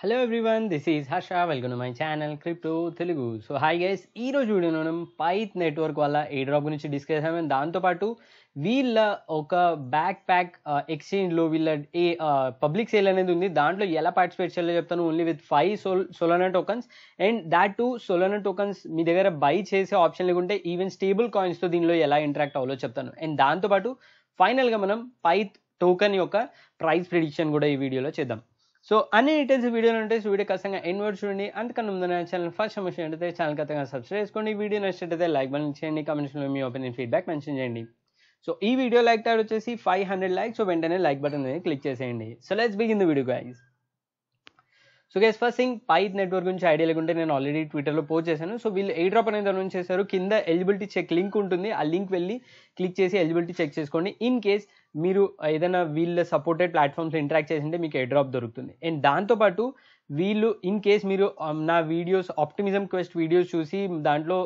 Hello everyone this is Harsha welcome to my channel crypto Telugu so hi guys ఈ రోజు వీడియోలో మనం Pyth network వల్ల ఏ drop గురించి డిస్కస్ చేసాము. దాంతోపాటు వీళ్ళ ఒక బ్యాక్ ప్యాక్ ఎక్స్చేంజ్లో వీళ్ళ ఏ uh, పబ్లిక్ సేల్ అనేది ఉంది. దాంట్లో ఎలా పార్టిసిపేట్ చేయాలో చెప్తాను. Only with five SOL Solana tokens and that to Solana tokens మీ దగ్గర బై చేసే ఆప్షన్ లేకుంటే ఈవెన్ స్టేబుల్ కాయిన్స్తో దీనిలో ఎలా ఇంటరాక్ట్ అవ్వాలో చెప్తాను. అండ్ దాంతోపాటు ఫైనల్గా మనం పైత్ టోకన్ యొక్క ప్రైస్ ప్రిడిక్షన్ కూడా ఈ వీడియోలో చేద్దాం. సో అన్ని డీటెయిల్స్ వీడియోలో ఉంటే సో వీడియో ఖచ్చితంగా ఎండ్ వర్డ్ చూడండి. అంతకన్నా ముందు నా ఛానల్ ఫస్ట్ సమస్య ఏంటంటే ఛానల్ ఖచ్చితంగా సబ్స్క్రైబ్ చేసుకోండి. వీడియో నచ్చినట్టయితే లైక్ బటన్ చేయండి. కామెంట్స్లో మీ ఒపీనియన్ ఫీడ్బ్యాక్ మెన్షన్ చేయండి. సో ఈ వీడియో లైక్ టాడ్ వచ్చేసి ఫైవ్ హండ్రెడ్ లైక్స్ సో వెంటనే లైక్ బటన్ అనేది క్లిక్ చేసేయండి. So let's begin the video guys so guys first thing Pyth network గురించి ఐడియా లేకుంటే నేను ఆల్రెడీ ట్విట్టర్లో పోస్ట్ చేశాను. సో వీళ్ళు ఏ డ్రాప్ అనేది అనౌన్స్ చేశారు. కింద ఎలిజిబిలిటీ చెక్ లింక్ ఉంటుంది. ఆ లింక్ వెళ్ళి క్లిక్ చేసి ఎలిజిబిలిటీ చెక్ చేసుకోండి. ఇన్ కేస్ మీరు ఏదైనా వీళ్ళ సపోర్టెడ్ ప్లాట్ఫామ్స్ ఇంటరాక్ట్ చేసింటే మీకు ఏ డ్రాప్ దొరుకుతుంది. అండ్ దాంతోపాటు వీళ్ళు ఇన్ కేస్ మీరు um, నా వీడియోస్ ఆప్టిమిజం క్వెస్ట్ వీడియోస్ చూసి దాంట్లో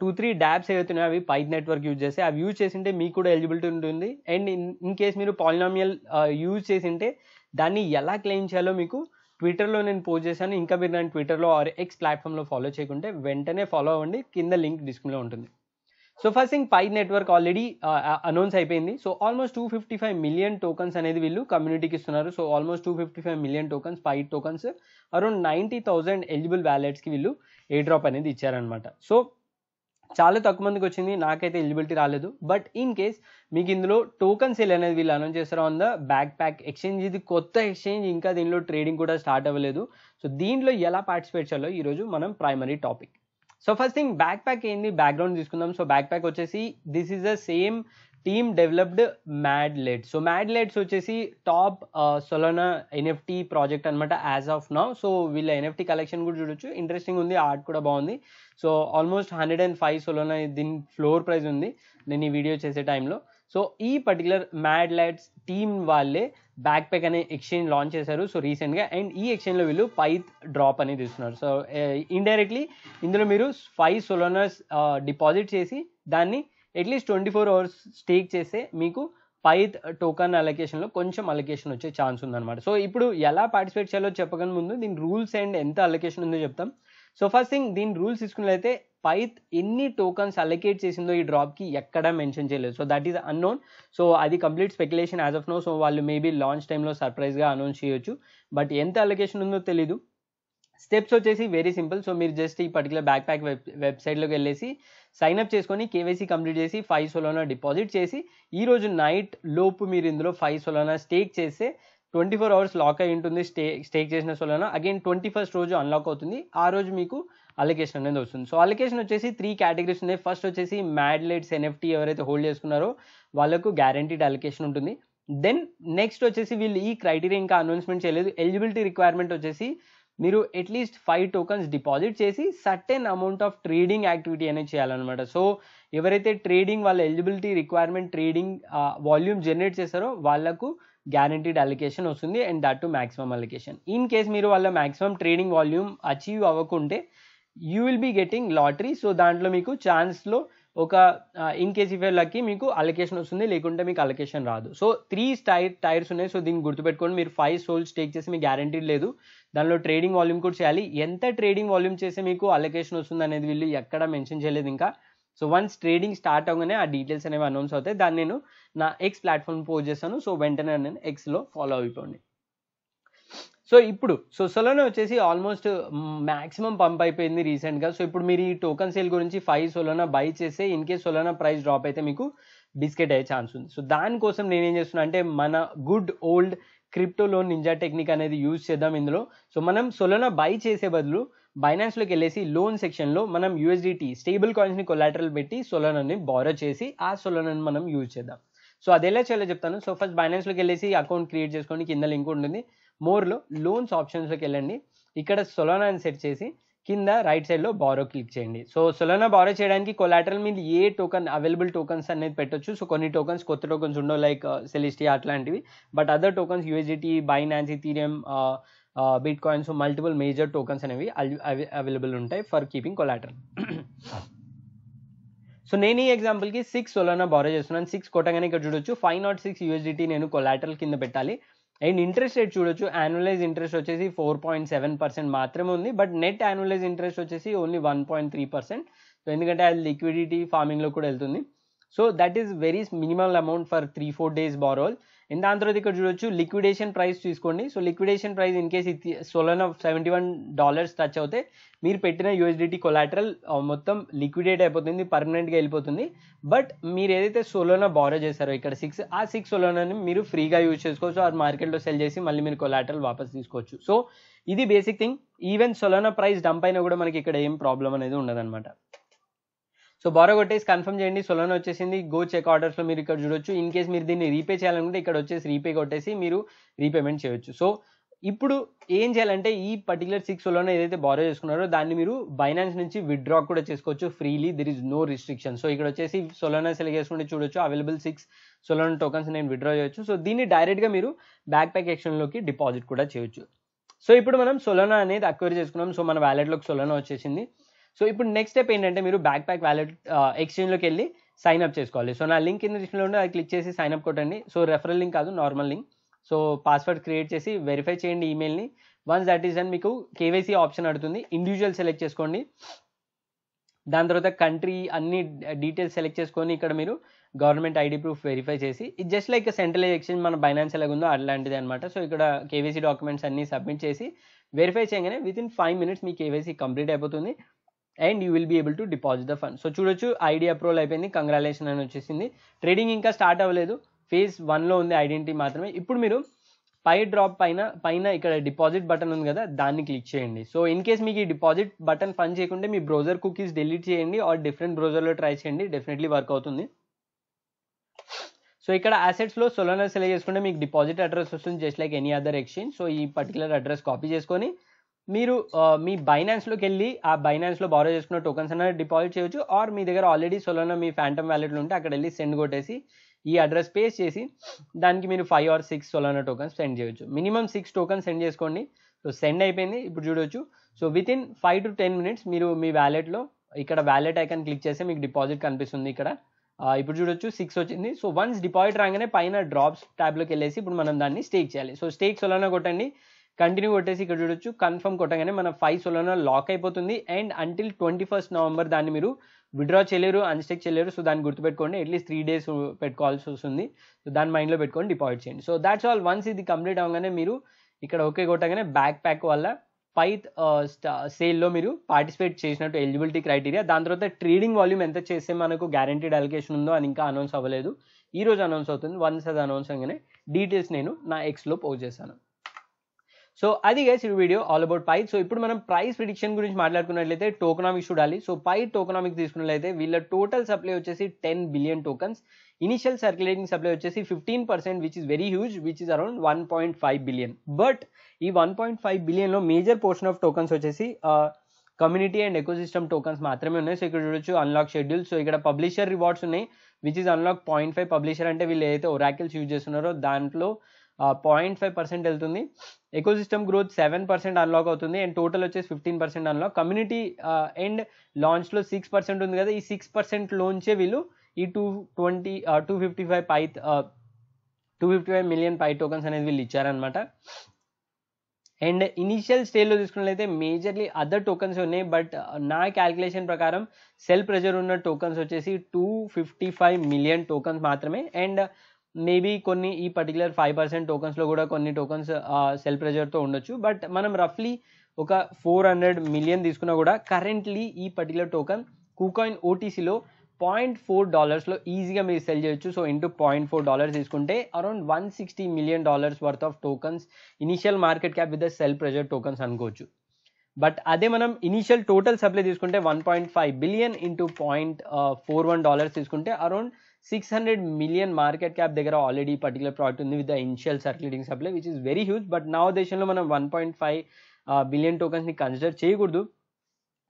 టూ త్రీ డ్యాబ్స్ ఏవైతున్నాయో అవి పైత్ నెట్వర్క్ యూజ్ చేస్తే అవి యూజ్ చేసింటే మీకు కూడా ఎలిజిబిలిటీ ఉంటుంది. అండ్ ఇన్ ఇన్ కేస్ మీరు పాలినామియల్ యూజ్ చేసింటే దాన్ని ఎలా క్లెయిమ్ చేయాలో మీకు ట్విట్టర్లో నేను పోస్ట్ చేశాను. ఇంకా మీరు నన్ను ట్విట్టర్లో ఆర్ ఎక్స్ ప్లాట్ఫామ్లో ఫాలో చేయకుంటే వెంటనే ఫాలో అవ్వండి. కింద లింక్ డిస్క్రిప్షన్లో ఉంటుంది. So first thing Pyth network already announce అయిపోయింది. So almost two fifty five million tokens అనేది వీళ్ళు కమ్యూనిటీకి ఇస్తున్నారు. So almost two fifty five million tokens Pyth tokens around ninety thousand eligible వ్యాలెట్స్కి వీళ్ళు ఏ డ్రాప్ అనేది ఇచ్చారనమాట సో చాలా తక్కువ మందికి వచ్చింది. నాకైతే ఎలిజిబిలిటీ రాలేదు. బట్ ఇన్ కేస్ మీకు ఇందులో టోకన్ సేల్ అనేది వీళ్ళు అనౌన్స్ చేస్తారు on the Backpack exchange ఇది కొత్త ఎక్స్చేంజ్ ఇంకా దీనిలో ట్రేడింగ్ కూడా స్టార్ట్ అవ్వలేదు. సో దీంట్లో ఎలా పార్టిసిపేట్ చేయాలో ఈరోజు మనం primary topic so first thing Backpack ఏంది? బ్యాక్గ్రౌండ్ తీసుకుందాం. సో బ్యాక్ ప్యాక్ వచ్చేసి this is the same team developed Mad Lads so Mad Lads వచ్చేసి టాప్ సొలోనా ఎన్ఎఫ్టీ ప్రాజెక్ట్ అనమాట యాజ్ ఆఫ్ నౌ సో వీళ్ళ ఎన్ఎఫ్టీ కలెక్షన్ కూడా చూడొచ్చు. Interesting ఉంది. Art కూడా బాగుంది. So almost hundred and five Solana దీని ఫ్లోర్ ప్రైస్ ఉంది. నేను ఈ వీడియో చేసే టైంలో సో ఈ పర్టికులర్ మ్యాడ్ లైట్స్ టీమ్ వాళ్ళే బ్యాక్ ప్యాక్ అనే ఎక్స్చేంజ్ లాంచ్ చేశారు. సో రీసెంట్గా అండ్ ఈ ఎక్స్చేంజ్లో వీళ్ళు పైత్ డ్రాప్ అనేది ఇస్తున్నారు. సో ఇండైరెక్ట్లీ ఇందులో మీరు ఫైవ్ సొలోనర్స్ డిపాజిట్ చేసి దాన్ని at least twenty four hours stake చేస్తే మీకు పైత్ టోకన్ అలొకేషన్లో కొంచెం అలొకేషన్ వచ్చే ఛాన్స్ ఉందన్నమాట. సో ఇప్పుడు ఎలా పార్టిసిపేట్ చేయాలో చెప్పకముందు దీని రూల్స్ అండ్ ఎంత అలొకేషన్ ఉందో చెప్తాం. సో ఫస్ట్ థింగ్ దీని రూల్స్ తీసుకున్నట్లయితే పైత్ ఎన్ని టోకన్స్ అలొకేట్ చేసిందో ఈ డ్రాప్కి ఎక్కడ మెన్షన్ చేయలేదు. So that is unknown so అది complete speculation as of now so వాళ్ళు మేబీ లాంచ్ టైంలో సర్ప్రైజ్గా అనౌన్స్ చేయొచ్చు. బట్ ఎంత అలొకేషన్ ఉందో తెలీదు. స్టెప్స్ వచ్చేసి వెరీ సింపుల్ సో మీరు జస్ట్ ఈ పర్టికులర్ బ్యాక్ ప్యాక్ వెబ్ వెబ్సైట్లోకి వెళ్ళేసి సైన్ అప్ చేసుకొని కేవైసీ కంప్లీట్ చేసి ఫైవ్ సొలోనా డిపాజిట్ చేసి ఈ రోజు నైట్ లోపు మీరు ఇందులో ఫైవ్ సొలోనా స్టేక్ చేస్తే ట్వంటీ ఫోర్ అవర్స్ లాక్ అయి ఉంటుంది. స్టే స్టేక్ చేసిన సొలోనా అగైన్ ట్వంటీ ఫస్ట్ రోజు అన్లాక్ అవుతుంది. ఆ రోజు మీకు అలికేషన్ అనేది వస్తుంది. సో అలికేషన్ వచ్చేసి త్రీ కేటగిరీస్ ఉన్నాయి. ఫస్ట్ వచ్చేసి మ్యాడ్లెట్స్ ఎన్ఎఫ్టీ ఎవరైతే హోల్డ్ చేసుకున్నారో వాళ్ళకు గ్యారంటీడ్ అలికేషన్ ఉంటుంది. దెన్ నెక్స్ట్ వచ్చేసి వీళ్ళు ఈ క్రైటీరియా ఇంకా అనౌన్స్మెంట్ చేయలేదు. ఎలిజిబిలిటీ రిక్వైర్మెంట్ వచ్చేసి మీరు at least five tokens deposit చేసి certain amount of trading activity అనేది చేయాలన్నమాట. సో ఎవరైతే ట్రేడింగ్ వాళ్ళ eligibility requirement trading volume generate చేస్తారో వాళ్ళకు గ్యారంటీడ్ అలికేషన్ వస్తుంది and that to maximum allocation in case మీరు వాళ్ళ maximum trading volume achieve అవ్వకుంటే you will be getting lottery so దాంట్లో మీకు ఛాన్స్లో ఒక ఇన్ కేస్ ఇఫ్ లక్కి మీకు అలొకేషన్ వస్తుంది. లేకుంటే మీకు అలొకేషన్ రాదు. సో త్రీ టైర్ టైర్స్ ఉన్నాయి. సో దీన్ని గుర్తుపెట్టుకోండి. మీరు ఫైవ్ సోల్స్ స్టేక్ చేసి మీకు గ్యారంటీ లేదు. దానిలో ట్రేడింగ్ వాల్యూమ్ కూడా చేయాలి. ఎంత ట్రేడింగ్ వాల్యూమ్ చేస్తే మీకు అలొకేషన్ వస్తుంది అనేది వీళ్ళు ఎక్కడ మెన్షన్ చేయలేదు ఇంకా. సో వన్స్ ట్రేడింగ్ స్టార్ట్ అవగానే ఆ డీటెయిల్స్ అనేవి అనౌన్స్ అవుతాయి. దాన్ని నేను నా ఎక్స్ ప్లాట్ఫామ్ పోస్ట్ చేస్తాను. సో వెంటనే నేను ఎక్స్లో ఫాలో అయిపోండి. సో ఇప్పుడు సో సొలోనా వచ్చేసి ఆల్మోస్ట్ మ్యాక్సిమం పంప్ అయిపోయింది రీసెంట్గా సో ఇప్పుడు మీరు ఈ టోకన్ సేల్ గురించి ఫైవ్ సొలోనా బై చేస్తే in case Solana price drop అయితే మీకు బిస్కెట్ అయ్యే ఛాన్స్ ఉంది. సో దానికోసం నేనేం చేస్తున్నా అంటే మన గుడ్ ఓల్డ్ క్రిప్టోలో నింజా టెక్నిక్ అనేది యూజ్ చేద్దాం ఇందులో. సో మనం సొలోనా బై చేసే బదులు బైనాన్స్లోకి వెళ్ళేసి లోన్ సెక్షన్లో మనం యూఎస్డిటీ స్టేబుల్ కాయిన్స్ని కొలాటరల్ పెట్టి సొలోనాని బారో చేసి ఆ సొలోనాని మనం యూజ్ చేద్దాం. సో అది ఎలా చేయాలో చెప్తాను. సో ఫస్ట్ బైనాన్స్లోకి వెళ్ళేసి అకౌంట్ క్రియేట్ చేసుకోండి. కింద లింక్ ఉంటుంది. మోర్లో లోన్స్ ఆప్షన్స్లోకి వెళ్ళండి. ఇక్కడ సొలోనాని సెట్ చేసి కింద రైట్ సైడ్లో బారో క్లిక్ చేయండి. సో సొలోనా బారో చేయడానికి కొలాటరల్ మీద ఏ టోకన్ అవైలబుల్ టోకన్స్ అనేది పెట్టొచ్చు. సో కొన్ని టోకన్స్ కొత్త టోకన్స్ ఉండవు లైక్ సెలిస్టియా uh, అట్లాంటివి. But other tokens USDT Binance Ethereum bitcoins multiple major tokens అనేవి అవైలబుల్ ఉంటాయి ఫర్ కీపింగ్ కొలాటరల్ సో నేను ఈ ఎగ్జాంపుల్కి సిక్స్ సొలోనా బారో చేస్తున్నాను. సిక్స్ కొట్టగానే ఇక్కడ చూడొచ్చు. ఫైవ్ నాట్ సిక్స్ యూఎస్డిటీ నేను కొలాటరల్ కింద పెట్టాలి. అండ్ ఇంట్రెస్ట్ రేట్ చూడొచ్చు. యాన్యువలైజ్ ఇంట్రెస్ట్ వచ్చేసి ఫోర్ పాయింట్ సెవెన్ పర్సెంట్ మాత్రమే ఉంది. బట్ నెట్ యాన్యువలైజ్ ఇంట్రెస్ట్ వచ్చేసి only one point three percent so ఎందుకంటే అది లిక్విడిటీ ఫార్మింగ్లో కూడా వెళ్తుంది. So that is very minimal amount for three four days borrowal. And దాని తర్వాత ఇక్కడ చూడొచ్చు లిక్విడేషన్ ప్రైస్ తీసుకోండి so liquidation price in case ఇది Solana of seventy one dollars touch అవుతే మీరు పెట్టిన యూఎస్డిటీ కొలాటరల్ మొత్తం లిక్విడేట్ అయిపోతుంది పర్మనెంట్గా వెళ్ళిపోతుంది. బట్ మీరు ఏదైతే సోలోనా బారో చేశారో ఇక్కడ సిక్స్ ఆ సిక్స్ సోలోనాని మీరు ఫ్రీగా యూజ్ చేసుకోవచ్చు. ఆ మార్కెట్లో సెల్ చేసి మళ్ళీ మీరు కొలాటరల్ వాపస్ తీసుకోవచ్చు. సో ఇది basic thing. Even Solana price dump అయినా కూడా మనకి ఇక్కడ ఏం ప్రాబ్లం అనేది ఉండదన్నమాట. సో బారో కొట్టేసి కన్ఫర్మ్ చేయండి. సొలోనా వచ్చేసింది. గో చెక్ ఆర్డర్స్లో మీరు ఇక్కడ చూడొచ్చు. ఇన్ కేస్ మీరు దీన్ని రీపే చేయాలనుకుంటే ఇక్కడ వచ్చేసి రీపే కొట్టేసి మీరు రీపేమెంట్ చేయొచ్చు. సో ఇప్పుడు ఏం చేయాలంటే ఈ పర్టికులర్ సిక్స్ సొలోనా ఏదైతే బారో చేసుకున్నారో దాన్ని మీరు బైనాన్స్ నుంచి విత్డ్రా కూడా చేసుకోవచ్చు freely there is no restriction so ఇక్కడ వచ్చేసి సొలోనా సెలెక్ట్ చేసుకుంటే చూడొచ్చు. అవైలబుల్ సిక్స్ సొలోనా టోకన్స్ నేను విత్డ్రా చేయొచ్చు. సో దీన్ని డైరెక్ట్గా మీరు బ్యాక్ ప్యాక్ ఎక్షన్లోకి డిపాజిట్ కూడా చేయొచ్చు. సో ఇప్పుడు మనం సొలోనా అనేది అక్వైర్ చేసుకున్నాం. సో మన వ్యాలెట్లోకి సొలోనా వచ్చేసింది. సో ఇప్పుడు నెక్స్ట్ స్టెప్ ఏంటంటే మీరు బ్యాక్ ప్యాక్ వ్యాలెట్ ఎక్స్చేంజ్లోకి వెళ్ళి సైన్ అప్ చేసుకోవాలి. సో నా లింక్ కింద డిస్క్రిప్షన్లో ఉంటే అది క్లిక్ చేసి సైన్ అప్ కొట్టండి. సో రెఫరల్ లింక్ కాదు normal link so password create చేసి వెరిఫై చేయండి ఈమెయిల్ని వన్స్ దట్ ఈస్ అండ్ మీకు కేవైసీ ఆప్షన్ అడుగుతుంది. ఇండివిజువల్ సెలెక్ట్ చేసుకోండి. దాని తర్వాత కంట్రీ అన్ని డీటెయిల్స్ సెలెక్ట్ చేసుకొని ఇక్కడ మీరు గవర్నమెంట్ ఐడి ప్రూఫ్ వెరిఫై చేసి ఇది జస్ట్ లైక్ సెంట్రల్ ఎక్స్చేంజ్ మన బైనాన్స్ ఎలాగుందో అట్లాంటిది అనమాట సో ఇక్కడ కేవైసీ డాక్యుమెంట్స్ అన్ని సబ్మిట్ చేసి వెరిఫై చేయగానే విత్ ఇన్ ఫైవ్ మినిట్స్ మీ కేవైసీ కంప్లీట్ అయిపోతుంది. And you will be able to deposit the fund so చూడొచ్చు ఐడి అప్రూవల్ అయిపోయింది కంగ్రాలేషన్ అని వచ్చేసింది. ట్రేడింగ్ ఇంకా స్టార్ట్ అవ్వలేదు. ఫేజ్ వన్లో ఉంది ఐడెంటిటీ మాత్రమే. ఇప్పుడు మీరు పై డ్రాప్ పైన పైన ఇక్కడ డిపాజిట్ బటన్ ఉంది కదా దాన్ని క్లిక్ చేయండి. సో ఇన్ కేస్ మీకు ఈ డిపాజిట్ బటన్ పని చేయకుంటే మీ బ్రౌజర్ కుకీస్ డిలీట్ చేయండి ఆర్ డిఫరెంట్ బ్రౌజర్లో ట్రై చేయండి డెఫినెట్లీ వర్క్ అవుతుంది. సో ఇక్కడ అసెట్స్లో సొలోనర్ సెలెక్ట్ చేసుకుంటే మీకు డిపాజిట్ అడ్రస్ వస్తుంది just like any other exchange so ఈ పర్టికులర్ అడ్రస్ కాపీ చేసుకొని మీరు మీ బైనాన్స్లోకి వెళ్ళి ఆ బైనాన్స్లో బారో చేసుకున్న టోకన్స్ అనేది డిపాజిట్ చేయొచ్చు. ఆర్ మీ దగ్గర ఆల్రెడీ సొలోనా మీ ఫ్యాంటమ్ వ్యాలెట్లు ఉంటే అక్కడ వెళ్ళి సెండ్ కొట్టేసి ఈ అడ్రస్ పేస్ చేసి దానికి మీరు five or six Solana tokens send చేయొచ్చు. మినిమం సిక్స్ టోకన్స్ సెండ్ చేసుకోండి. సో సెండ్ అయిపోయింది. ఇప్పుడు చూడొచ్చు. So within five to ten minutes మీరు మీ వ్యాలెట్లో ఇక్కడ వ్యాలెట్ ఐకాన్ క్లిక్ చేస్తే మీకు డిపాజిట్ కనిపిస్తుంది ఇక్కడ. ఇప్పుడు చూడొచ్చు. సిక్స్ వచ్చింది. సో వన్స్ డిపాజిట్ రాగానే పైన డ్రాప్స్ ట్యాబ్లోకి వెళ్ళేసి ఇప్పుడు మనం దాన్ని స్టేక్ చేయాలి. సో స్టేక్ సొలోనా కొట్టండి. కంటిన్యూ కొట్టేసి ఇక్కడ చూడొచ్చు. కన్ఫర్మ్ కొట్టగానే మన ఫైవ్ సొలోనా లాక్ అయిపోతుంది. And until twenty first November దాన్ని మీరు విడ్రా చేయలేరు అన్స్టేక్ చేయలేరు. సో దాన్ని గుర్తుపెట్టుకోండి. అట్లీస్ట్ త్రీ డేస్ పెట్టుకోవాల్సి వస్తుంది. సో దాని మైండ్లో పెట్టుకొని డిపాజిట్ చేయండి. సో దాట్స్ ఆల్ వన్స్ ఇది కంప్లీట్ అవగానే మీరు ఇక్కడ ఓకే కొట్టగానే బ్యాక్ ప్యాక్ వల్ల పైత్ సేల్లో uh, మీరు పార్టిసిపేట్ చేసినట్టు ఎలిజిబిలిటీ క్రైటీరియా దాని తర్వాత ట్రేడింగ్ వాల్యూమ్ ఎంత చేస్తే మనకు గ్యారంటీడ్ అలికేషన్ ఉందో అని ఇంకా అనౌన్స్ అవ్వలేదు. ఈ రోజు అనౌన్స్ అవుతుంది. వన్స్ అది అనౌన్స్ అవగానే డీటెయిల్స్ నేను నా ఎక్స్లో పోస్ట్ చేశాను సో అది గైస్ ఈ video all about Pi so ఇప్పుడు మనం ప్రైస్ ప్రిడిక్షన్ గురించి మాట్లాడుకున్నట్లయితే టోకనామిక్స్ చూడాలి సో పై టోకనామిక్స్ తీసుకున్నట్లయితే వీళ్ళ టోటల్ సప్లై వచ్చేసి ten billion tokens initial circulating supply వచ్చేసి fifteen percent which is very huge which is around one point five billion but ఈ వన్ పాయింట్ ఫైవ్ బిలియన్లో మేజర్ పోర్షన్ ఆఫ్ టోకన్స్ వచ్చేసి community and ecosystem tokens మాత్రమే ఉన్నాయి. So ఇక్కడ చూడొచ్చు unlock schedule so ఇక్కడ publisher rewards ఉన్నాయి which is unlock point five publisher అంటే వీళ్ళు ఏదైతే ఒరాకిల్స్ యూజ్ చేస్తున్నారో దాంట్లో పాయింట్ ఫైవ్ పర్సెంట్ వెళ్తుంది. Ecosystem growth seven percent unlock అవుతుంది. అండ్ టోటల్ వచ్చేసి fifteen percent unlock community and లాంచ్లో six percent ఉంది కదా. ఈ సిక్స్ పర్సెంట్ లోంచే వీళ్ళు ఈ two twenty two fifty five Pyth two fifty five million Pyth tokens అనేది వీళ్ళు ఇచ్చారనమాట అండ్ ఇనిషియల్ స్టేజ్లో తీసుకున్నట్లయితే మేజర్లీ అదర్ టోకన్స్ ఉన్నాయి. బట్ నా క్యాల్కులేషన్ ప్రకారం సెల్ ప్రెజర్ ఉన్న టోకన్స్ వచ్చేసి two fifty five million tokens మాత్రమే. అండ్ మేబీ కొన్ని ఈ పర్టికులర్ ఫైవ్ పర్సెంట్ టోకన్స్లో కూడా కొన్ని టోకన్స్ సెల్ ప్రెజర్తో ఉండొచ్చు. బట్ మనం రఫ్లీ ఒక ఫోర్ హండ్రెడ్ మిలియన్ తీసుకున్నా కూడా కరెంట్లీ ఈ పర్టికులర్ టోకన్ కూకాయిన్ ఓటీసీలో పాయింట్ ఫోర్ డాలర్స్లో ఈజీగా మీరు సెల్ చేయొచ్చు. So into point four dollars తీసుకుంటే around one sixty million dollars worth of tokens initial market cap with the sell pressure tokens అనుకోవచ్చు. బట్ అదే మనం ఇనిషియల్ టోటల్ సప్లై తీసుకుంటే one point five billion into point four one dollars తీసుకుంటే around six hundred million market cap దగ్గర already particular product ఉంది with the initial circulating supply which is very huge but నా ఉద్దేశంలో మనం one point five billion టోకన్స్ని consider చేయకూడదు.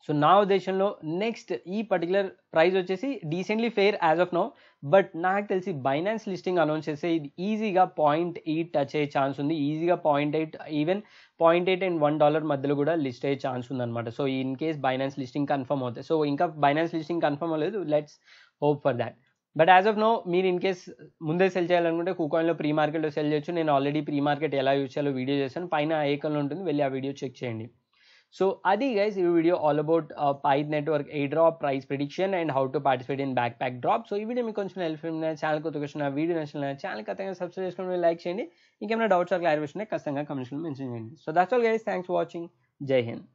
So నా ఉద్దేశంలో నెక్స్ట్ ఈ పర్టికులర్ ప్రైస్ వచ్చేసి decently fair as of now but నాకు తెలిసి బైనాన్స్ లిస్టింగ్ అనౌన్స్ చేస్తే ఇది ఈజీగా పాయింట్ ఎయిట్ టచ్ అయ్యే ఛాన్స్ ఉంది. ఈజీగా point eight even point eight and one dollar మధ్యలో కూడా లిస్ట్ అయ్యే ఛాన్స్ ఉందన్నమాట. So in case Binance listing confirm అవుతాయి. సో ఇంకా బైనాన్స్ లిస్టింగ్ కన్ఫర్మ్ అవ్వలేదు. Let's hope for that but as of now మీరు ఇన్ కేస్ ముందే సెల్ చేయాలనుకుంటే కూకాయిన్లో ప్రీ మార్కెట్లో సెల్ చేయొచ్చు. నేను ఆల్రెడీ ప్రీ మార్కెట్ ఎలా యూజ్ చేయాలో వీడియో చేశాను. పైన ఐకన్లో ఉంటుంది వెళ్ళి ఆ వీడియో చెక్ చేయండి. సో అది గైస్ ఈ video all about Pyth network airdrop price prediction and how to participate in Backpack drop so ఈ వీడియో మీకు కొంచెం హెల్ప్ ఛానల్ కొత్త వచ్చిన వీడియో నచ్చిన ఛానల్ ఖచ్చితంగా సబ్స్క్రైబ్ చేసుకుని లైక్ చేయండి. ఇంకేమైనా డౌట్స్ ఆర్ క్లారిఫికేషన్ ఖచ్చితంగా కమెంట్స్లో మెన్షన్ చేయండి. So that's all guys thanks for watching Jai Hind